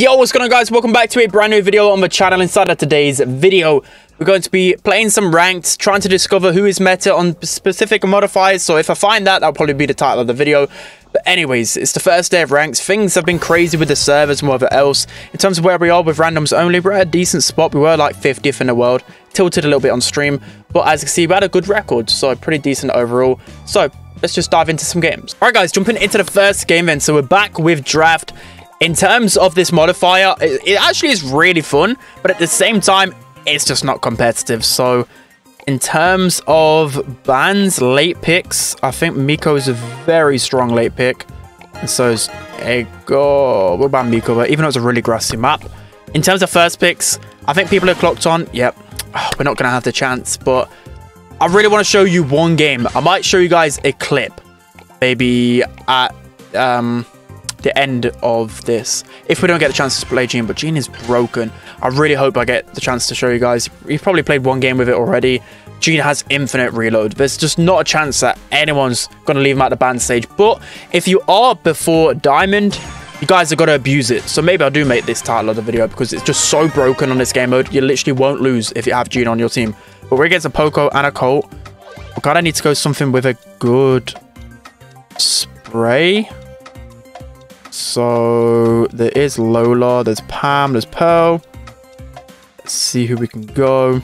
Yo, what's going on guys? Welcome back to a brand new video on the channel. Inside of today's video, we're going to be playing some ranked, trying to discover who is meta on specific modifiers. So if I find that, that'll probably be the title of the video. But anyways, it's the first day of ranks. Things have been crazy with the servers and whatever else. In terms of where we are with randoms only, we're at a decent spot. We were like 50th in the world. Tilted a little bit on stream. But as you can see, we had a good record. So pretty decent overall. So let's just dive into some games. Alright guys, jumping into the first game then. So we're back with draft. In terms of this modifier, it, it actually is really fun, but at the same time, it's just not competitive. So in terms of bans, late picks, I think Mico is a very strong late pick. And so is Ego. What about Mico? But even though it's a really grassy map. In terms of first picks, I think people are clocked on. Yep, we're not going to have the chance. But I really want to show you one game. I might show you guys a clip. Maybe at... Um, the end of this. If we don't get the chance to play Gene, but Gene is broken. I really hope I get the chance to show you guys. You've probably played one game with it already. Gene has infinite reload. There's just not a chance that anyone's going to leave him at the band stage. But if you are before Diamond, you guys have got to abuse it. So maybe I do make this title of the video because it's just so broken on this game mode. You literally won't lose if you have Gene on your team. But we're against a Poco and a Colt. God, I need to go something with a good spray. So there is Lola, there's Pam, there's Pearl. Let's see who we can go.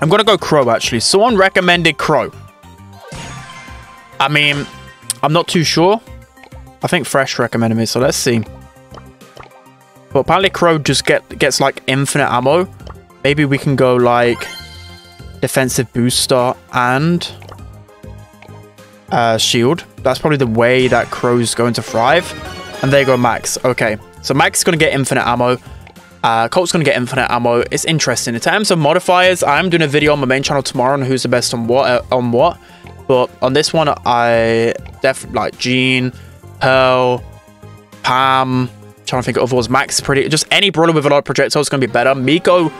I'm going to go Crow, actually. Someone recommended Crow. I mean, I'm not too sure. I think Fresh recommended me, so let's see. But apparently Crow just get gets like infinite ammo. Maybe we can go like defensive booster and uh, shield. That's probably the way that Crow's going to thrive. And there you go, Max. Okay, so Max is going to get infinite ammo. Uh, Colt's going to get infinite ammo. It's interesting. In terms of modifiers, I am doing a video on my main channel tomorrow on who's the best on what. Uh, on what. But on this one, I definitely like Gene, Pearl, Pam. Trying to think of others. Max is pretty. Just any brawler with a lot of projectiles is going to be better. Mico,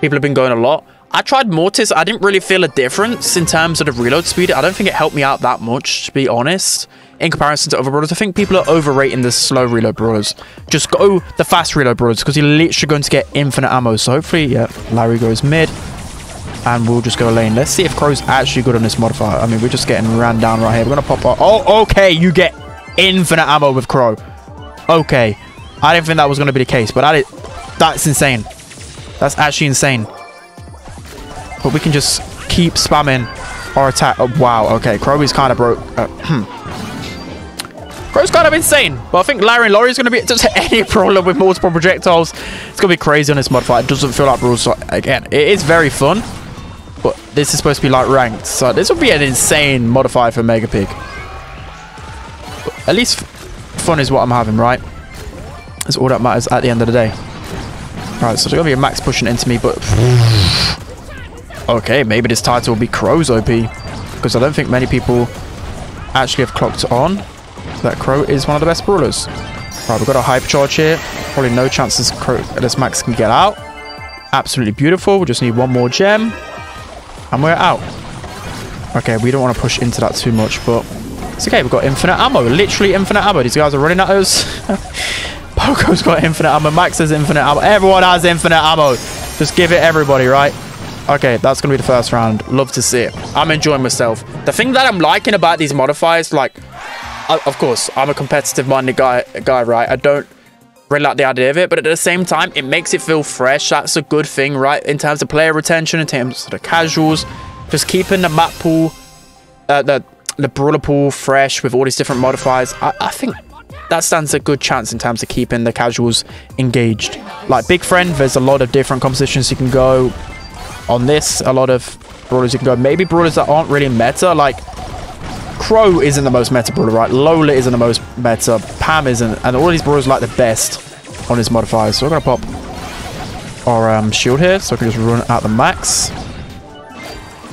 people have been going a lot. I tried Mortis. I didn't really feel a difference in terms of the reload speed. I don't think it helped me out that much, to be honest in comparison to other brawlers. I think people are overrating the slow reload brawlers. Just go the fast reload brawlers because you're literally going to get infinite ammo. So hopefully, yeah, Larry goes mid. And we'll just go lane. Let's see if Crow's actually good on this modifier. I mean, we're just getting ran down right here. We're going to pop our... Oh, okay. You get infinite ammo with Crow. Okay. I didn't think that was going to be the case. But that is, that's insane. That's actually insane. But we can just keep spamming our attack. Oh, wow. Okay. Crow is kind of broke. Uh. Crow's kind of insane. But I think Larry and Lawrie is going to be just any problem with multiple projectiles. It's going to be crazy on this modifier. It doesn't feel like rules. Again, it is very fun. But this is supposed to be like ranked. So this will be an insane modifier for Mega Pig. But at least fun is what I'm having, right? That's all that matters at the end of the day. Right, so there's going to be a max pushing into me, but... okay, maybe this title will be Crow's OP. Because I don't think many people actually have clocked on that Crow is one of the best brawlers. Right, we've got a hype charge here. Probably no chances Crow, this Max can get out. Absolutely beautiful. We just need one more gem. And we're out. Okay, we don't want to push into that too much, but it's okay. We've got infinite ammo. Literally infinite ammo. These guys are running at us. Poco's got infinite ammo. Max has infinite ammo. Everyone has infinite ammo. Just give it everybody, right? Okay, that's going to be the first round. Love to see it. I'm enjoying myself. The thing that I'm liking about these modifiers, like, of course, I'm a competitive-minded guy, guy, right? I don't really like the idea of it, but at the same time, it makes it feel fresh. That's a good thing, right? In terms of player retention, in terms of the casuals, just keeping the map pool, uh, the the brawler pool fresh with all these different modifiers. I, I think that stands a good chance in terms of keeping the casuals engaged. Like Big Friend, there's a lot of different compositions you can go on this. A lot of brawlers you can go. Maybe brawlers that aren't really meta, like Crow isn't the most meta brawler, right? Lola isn't the most meta. Pam isn't. And all these brawlers like the best on his modifiers. So we're going to pop our um, shield here so I can just run at the max.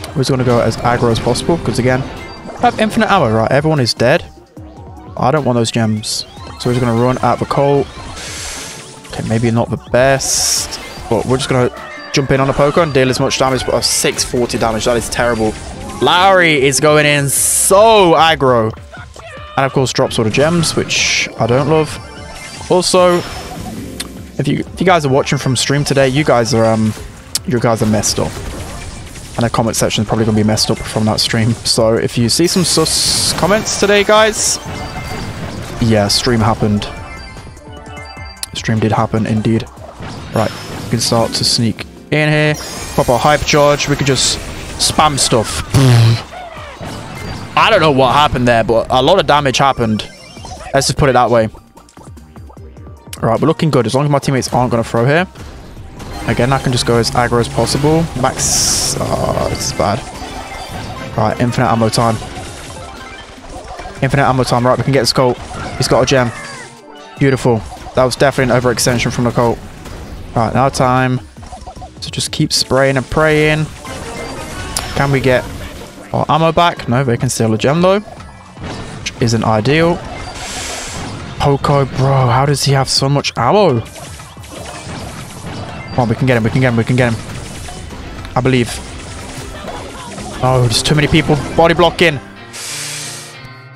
We're just going to go as aggro as possible because, again, I have infinite ammo, right? Everyone is dead. I don't want those gems. So we're just going to run at the Colt. Okay, maybe not the best. But we're just going to jump in on the Poco and deal as much damage. But a 640 damage. That is terrible. Lawrie is going in so aggro. And of course, drops all the gems, which I don't love. Also, If you if you guys are watching from stream today, you guys are um you guys are messed up. And the comment section is probably gonna be messed up from that stream. So if you see some sus comments today, guys, yeah, stream happened. Stream did happen indeed. Right, we can start to sneak in here. Pop our hyper charge. We could just spam stuff. I don't know what happened there, but a lot of damage happened. Let's just put it that way. Right, we're looking good. As long as my teammates aren't going to throw here. Again, I can just go as aggro as possible. Max... Oh, is bad. Right, infinite ammo time. Infinite ammo time. Right, we can get this Colt. He's got a gem. Beautiful. That was definitely an overextension from the Colt. Right, now time to just keep spraying and praying. Can we get our ammo back? No, they can steal a gem though. Which isn't ideal. Poco, bro, how does he have so much ammo? Come on, we can get him, we can get him, we can get him. I believe. Oh, there's too many people. Body blocking.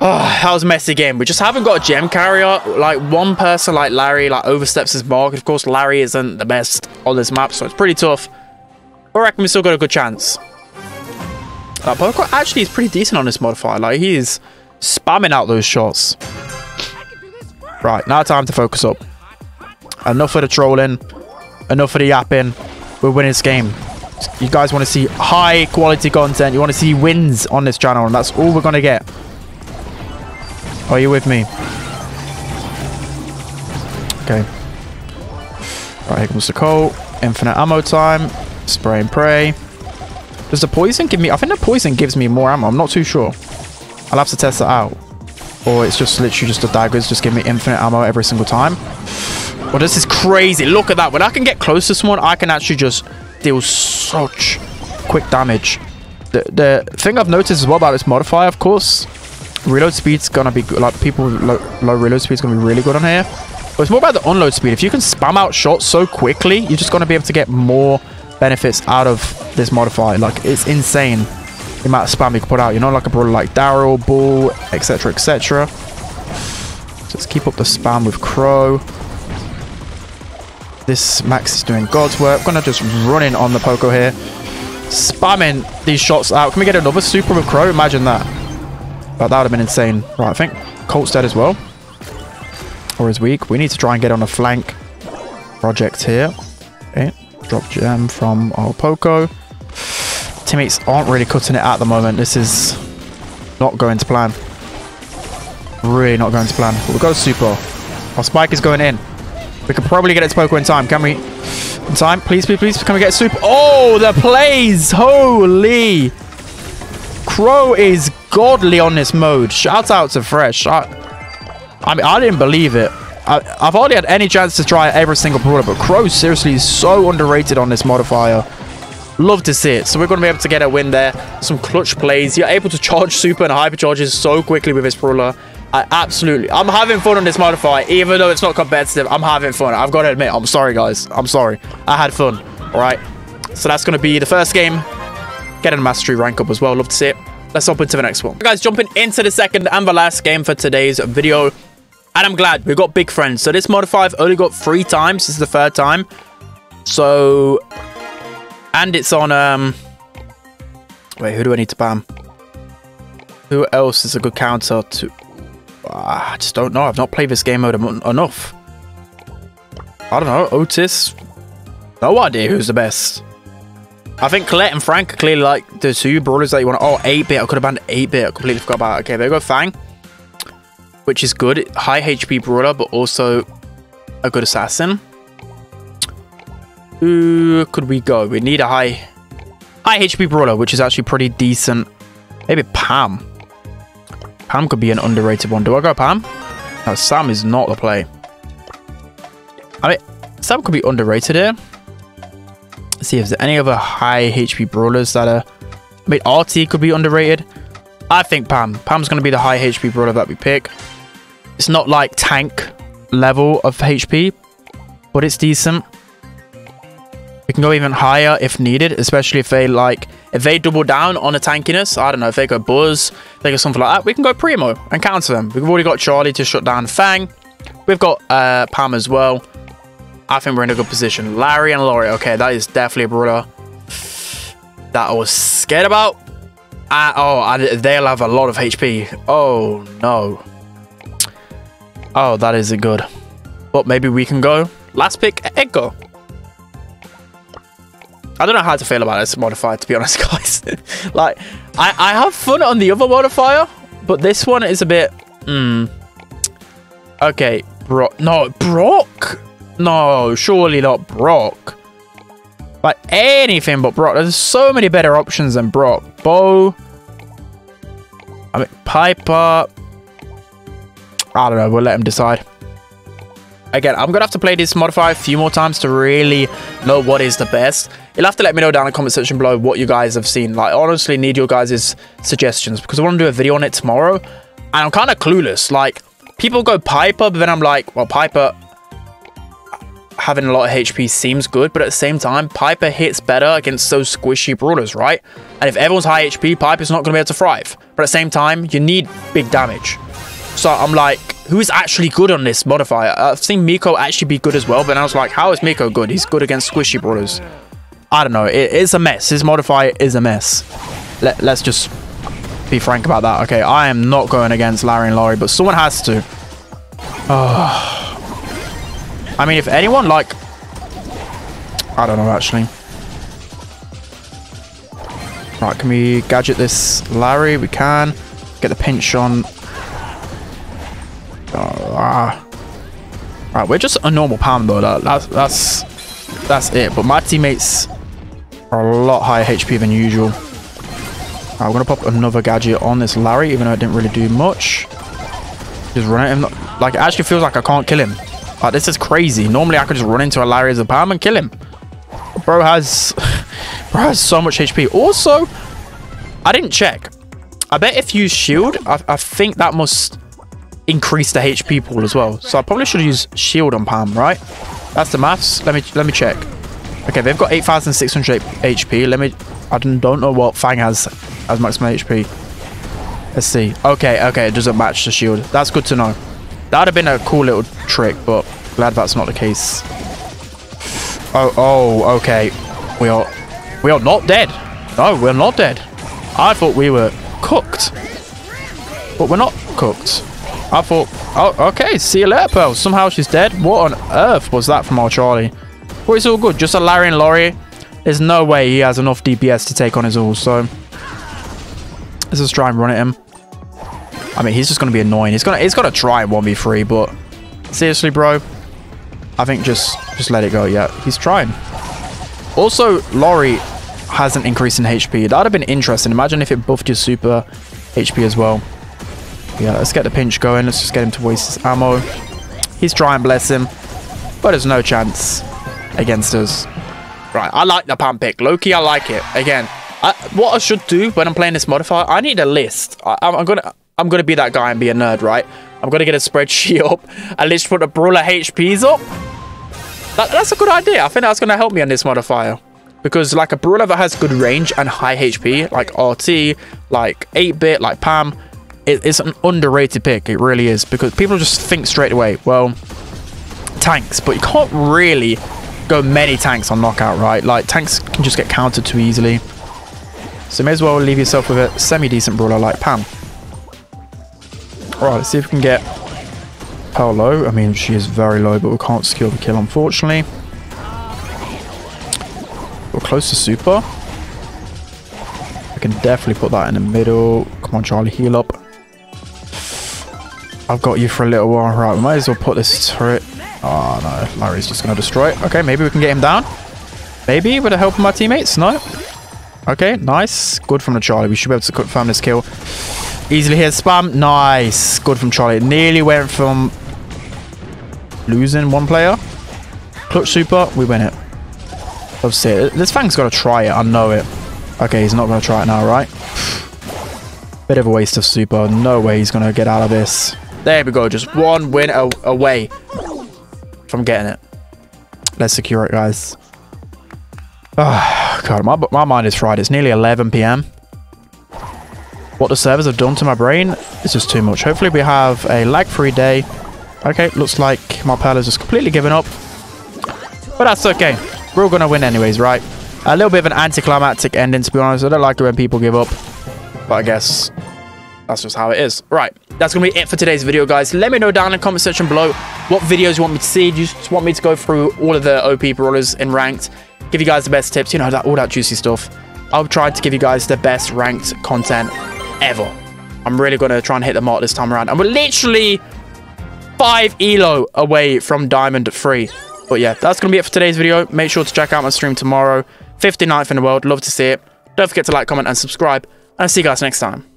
Oh, ah, that was a messy game. We just haven't got a gem carrier. Like, one person like Larry, like, oversteps his mark. Of course, Larry isn't the best on this map, so it's pretty tough. I reckon we still got a good chance. Uh, that Poco actually is pretty decent on this modifier. Like, he is spamming out those shots. Right, now time to focus up. Enough of the trolling. Enough of the yapping. We're winning this game. You guys want to see high quality content. You want to see wins on this channel. And that's all we're going to get. Are you with me? Okay. Right, here comes the Colt. Infinite ammo time. Spray and pray. Does the poison give me... I think the poison gives me more ammo. I'm not too sure. I'll have to test that out. Or it's just literally just the daggers just give me infinite ammo every single time. Well, this is crazy. Look at that. When I can get close to someone, I can actually just deal such quick damage. The, the thing I've noticed as well about this modifier, of course, reload speed's gonna be. Like, people low, low reload speed's gonna be really good on here. But it's more about the unload speed. If you can spam out shots so quickly, you're just gonna be able to get more benefits out of this modifier. Like, it's insane the amount of spam you can put out. You know, like a brawler like Darryl, Bull, etc., etc. So let's keep up the spam with Crow. This Max is doing God's work. I'm gonna just run in on the Poco here. Spamming these shots out. Can we get another super with Crow? Imagine that. But that would have been insane. Right, I think Colt's dead as well. Or is weak. We need to try and get on a flank project here. Okay. Drop gem from our Poco. Teammates aren't really cutting it at the moment. This is not going to plan. Really not going to plan. We've got a super. Our spike is going in. We could probably get it to Poco in time. Can we? In time? Please, please, please. Can we get a super? Oh, the plays! Holy! Crow is godly on this mode. Shout out to Fresh. I, I mean, I didn't believe it. I, have hardly had any chance to try every single product, but Crow seriously is so underrated on this modifier. Love to see it. So we're going to be able to get a win there. Some clutch plays. You're able to charge super and hypercharges so quickly with this brawler. I absolutely. I'm having fun on this modifier, even though it's not competitive. I'm having fun. I've got to admit. I'm sorry, guys. I'm sorry. I had fun. All right. So that's going to be the first game. Getting a mastery rank up as well. Love to see it. Let's hop into the next one. Guys, jumping into the second and the last game for today's video. And I'm glad we've got big friends. So this modifier I've only got three times. This is the third time. So and it's on, um... Wait, who do I need to ban? Who else is a good counter to... Uh, I just don't know. I've not played this game mode enough. I don't know. Otis? No idea who's the best. I think Colette and Frank are clearly like the two brawlers that you want. Oh, 8-bit. I could have banned 8-bit. I completely forgot about it. Okay, there we go. Fang. Which is good. High HP brawler, but also a good assassin. Who could we go? We need a high, high HP brawler, which is actually pretty decent. Maybe Pam. Pam could be an underrated one. Do I go Pam? No, Sam is not the play. I mean, Sam could be underrated here. Let's see if there's any other high HP brawlers that are... I mean, RT could be underrated. I think Pam. Pam's going to be the high HP brawler that we pick. It's not like tank level of HP, but it's decent. We can go even higher if needed, especially if they like, if they double down on a tankiness, I don't know, if they go Buzz, they go something like that, we can go Primo and counter them. We've already got Charlie to shut down Fang. We've got uh, Pam as well. I think we're in a good position. Larry and Lawrie. Okay, that is definitely a brother that I was scared about. Uh, oh, I, they'll have a lot of HP. Oh, no. Oh, that isn't good. But maybe we can go. Last pick, Edgar. I don't know how to feel about this modifier, to be honest, guys. like, I, I have fun on the other modifier, but this one is a bit... Hmm. Okay, Brock. No, Brock? No, surely not Brock. Like, anything but Brock. There's so many better options than Brock. Bo. I mean, Piper. I don't know. We'll let him decide. Again, I'm going to have to play this modifier a few more times to really know what is the best. You'll have to let me know down in the comment section below what you guys have seen. Like, I honestly, need your guys' suggestions because I want to do a video on it tomorrow. And I'm kind of clueless. Like, people go Piper, but then I'm like, well, Piper having a lot of HP seems good, but at the same time, Piper hits better against those squishy brawlers, right? And if everyone's high HP, Piper's not going to be able to thrive. But at the same time, you need big damage. So I'm like, who is actually good on this modifier? I've seen Mico actually be good as well, but I was like, how is Mico good? He's good against squishy brawlers. I don't know. It is a mess. His modifier is a mess. Let, let's just be frank about that. Okay, I am not going against Larry and Lawrie, but someone has to. Oh. I mean, if anyone, like... I don't know, actually. Right, can we gadget this Larry? We can. Get the pinch on. Ah. Right, we're just a normal Pam, though. That, that's, that's, that's it. But my teammates are a lot higher HP than usual. Right, I'm to pop another gadget on this Larry, even though it didn't really do much. Just run at him. Like, it actually feels like I can't kill him. Like, this is crazy. Normally, I could just run into a Larry as a Pam and kill him. Bro has... bro has so much HP. Also, I didn't check. I bet if you shield, I, I think that must increase the HP pool as well. So I probably should use shield on Pam, right? That's the maths. Let me let me check. Okay, they've got 8,600 HP. Let me... I don't know what Fang has as maximum HP. Let's see. Okay, okay, it doesn't match the shield. That's good to know. That would have been a cool little trick, but glad that's not the case. Oh, oh, okay. We are, we are not dead. No, we're not dead. I thought we were cooked. But we're not cooked. I thought, oh, okay, see you later, Pearl. Somehow she's dead. What on earth was that from our Charlie? Well, it's all good. Just a Larry and Lawrie. There's no way he has enough DPS to take on his all, so... Let's just try and run at him. I mean, he's just going to be annoying. He's going to he's gonna try and 1v3, but seriously, bro, I think just, just let it go. Yeah, he's trying. Also, Lawrie has an increase in HP. That would have been interesting. Imagine if it buffed your super HP as well. Yeah, let's get the pinch going. Let's just get him to waste his ammo. He's trying, bless him. But there's no chance against us. Right, I like the pump pick. Loki, I like it. Again, I, what I should do when I'm playing this modifier, I need a list. I, I'm gonna I'm going to be that guy and be a nerd, right? I'm going to get a spreadsheet up and let's put the brawler HPs up. That, that's a good idea. I think that's going to help me on this modifier. Because like a brawler that has good range and high HP, like RT, like 8-bit, like Pam, it, it's an underrated pick. It really is. Because people just think straight away, well, tanks. But you can't really go many tanks on knockout, right? Like tanks can just get countered too easily. So may as well leave yourself with a semi-decent brawler like Pam. Right, let's see if we can get how low. I mean, she is very low, but we can't secure the kill, unfortunately. We're close to super. I can definitely put that in the middle. Come on, Charlie, heal up. I've got you for a little while. Right, we might as well put this turret. Oh, no. Larry's just going to destroy it. Okay, maybe we can get him down. Maybe with the help of my teammates. No. Okay, nice. Good from the Charlie. We should be able to confirm this kill. Easily hit spam. Nice. Good from Charlie. Nearly went from losing one player. Clutch super. We win it. See. This Fang's got to try it. I know it. Okay, he's not going to try it now, right? Bit of a waste of super. No way he's going to get out of this. There we go. Just one win away from getting it. Let's secure it, guys. Oh, God, my, my mind is fried. It's nearly 11 p.m. What the servers have done to my brain is just too much. Hopefully we have a lag-free day. Okay, looks like my pal has just completely given up. But that's okay. We're all going to win anyways, right? A little bit of an anticlimactic ending, to be honest. I don't like it when people give up. But I guess that's just how it is. Right, that's going to be it for today's video, guys. Let me know down in the comment section below what videos you want me to see. Do you just want me to go through all of the OP brawlers in ranked? Give you guys the best tips, you know, that, all that juicy stuff. I'll try to give you guys the best ranked content ever. I'm really going to try and hit the mark this time around. And we're literally five elo away from diamond 3 but yeah that's gonna be it for today's video make sure to check out my stream tomorrow 59th in the world love to see it don't forget to like comment and subscribe and i'll see you guys next time